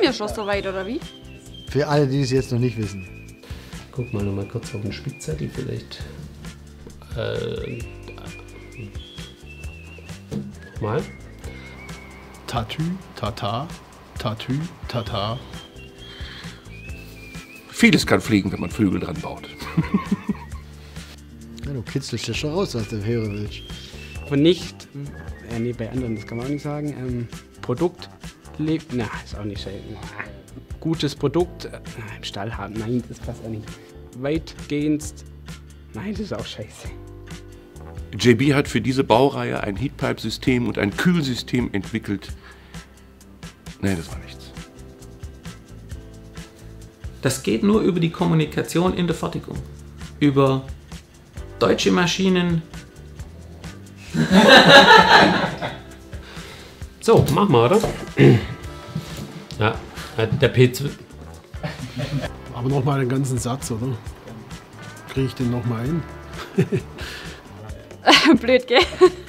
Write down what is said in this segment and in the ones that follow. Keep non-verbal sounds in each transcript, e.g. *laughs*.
wir schon so weit, oder wie? Für alle, die es jetzt noch nicht wissen. Guck mal nochmal kurz auf den Spickzettel vielleicht. Äh, mal. Tatü, Tata, Tatü, Tata. Vieles kann fliegen, wenn man Flügel dran baut. *laughs* Ja, du kitzelst ja schon raus, was du hören willst. von nicht, äh, nee, bei anderen, das kann man auch nicht sagen, ähm, Produkt lebt, na, ist auch nicht schön. Na, gutes Produkt äh, im Stall haben, nein, das passt auch nicht. Weitgehend, nein, das ist auch scheiße. JB hat für diese Baureihe ein Heatpipe-System und ein Kühlsystem entwickelt. Nee, das war nichts. Das geht nur über die Kommunikation in der Fertigung. Über deutsche Maschinen. *laughs* So, machen wir, oder? *clears throat* Ja, äh, der P2. Aber nochmal den ganzen Satz, oder? Kriege ich den nochmal hin? *laughs* Blöd, gell?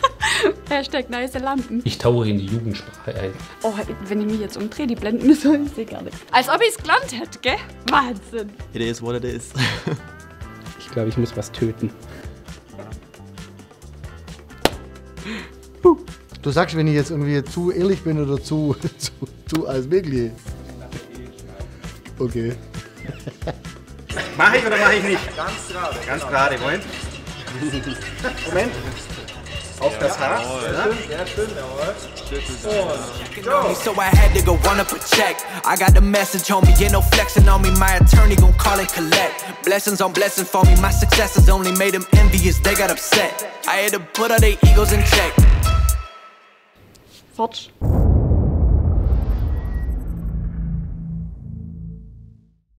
*laughs* Hashtag nice Lampen. Ich tauche in die Jugendsprache ein. Oh, wenn ich mich jetzt umdrehe, die blenden mir so, ich sehe gar nicht. Als ob ich es gelernt hätte, gell? Wahnsinn. It is what it is. Ich glaube, ich muss was töten. *laughs* Du sagst, wenn ich jetzt irgendwie zu ehrlich bin oder zu, *laughs* zu, zu als wirklich. Okay. *laughs* Mach ich oder mach ich nicht? Ganz gerade. Ganz gerade, Moment. *laughs* Moment. Auf das Haar. So I had to go run up a check. I got the message on me, ain't no flexing on me. My attorney gon' call and collect. Blessings on blessings for me. My successes only made them envious. They got upset. I had to put all their egos in check. Fudge.